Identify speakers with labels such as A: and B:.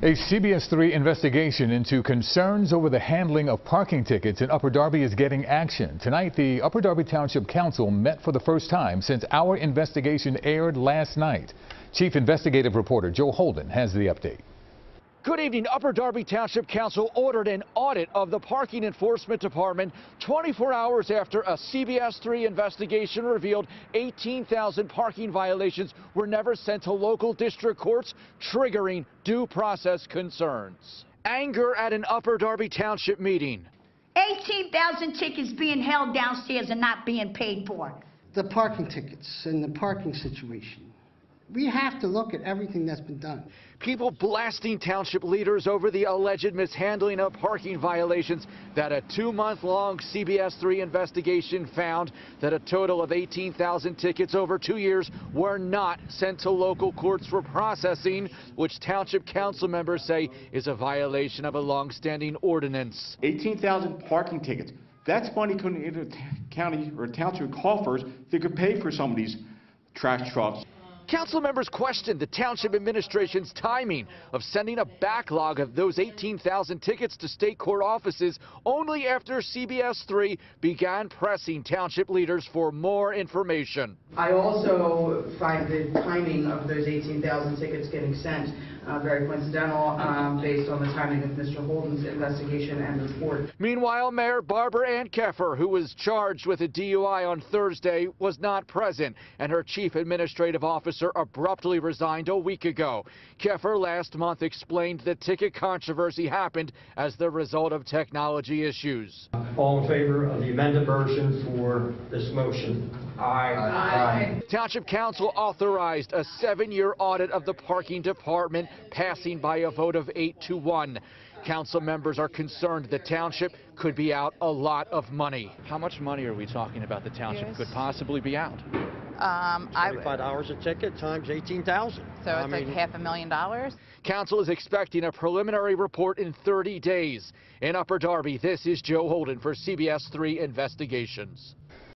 A: A CBS 3 investigation into concerns over the handling of parking tickets in Upper Darby is getting action. Tonight, the Upper Darby Township Council met for the first time since our investigation aired last night. Chief Investigative Reporter Joe Holden has the update.
B: Good evening. Upper Darby Township Council ordered an audit of the Parking Enforcement Department 24 hours after a CBS 3 investigation revealed 18,000 parking violations were never sent to local district courts, triggering due process concerns. Anger at an Upper Darby Township meeting.
C: 18,000 tickets being held downstairs and not being paid for.
D: the parking tickets and the parking situation. We have to look at everything that's been done.
B: People blasting township leaders over the alleged mishandling of parking violations that a two-month-long CBS 3 investigation found that a total of 18,000 tickets over two years were not sent to local courts for processing, which township council members say is a violation of a long-standing ordinance.
E: 18,000 parking tickets. That's money coming into the county or township coffers that could pay for some of these trash trucks.
B: Council members questioned the township administration's timing of sending a backlog of those 18,000 tickets to state court offices only after CBS 3 began pressing township leaders for more information.
F: I also find the timing of those 18,000 tickets getting sent uh, very coincidental um, based on the timing of Mr. Holden's investigation and report.
B: Meanwhile, Mayor Barbarann Keffer, who was charged with a DUI on Thursday, was not present, and her chief administrative officer abruptly resigned a week ago. Keffer last month explained the ticket controversy happened as the result of technology issues.
G: All in favor of the amended version for this motion? Aye.
B: Township Council authorized a seven-year audit of the parking department, passing by a vote of eight to one. Council members are concerned the township could be out a lot of money. How much money are we talking about the township could possibly be out?
H: Um, I,
G: Twenty-five dollars a ticket times eighteen thousand.
H: so it's like half a million dollars?
B: Council is expecting a preliminary report in 30 days. In Upper Darby, this is Joe Holden for CBS 3 Investigations.